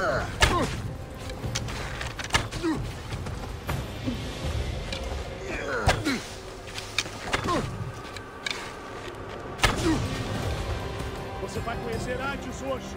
Ugh! Você vai conhecer antes hoje.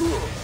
Cool.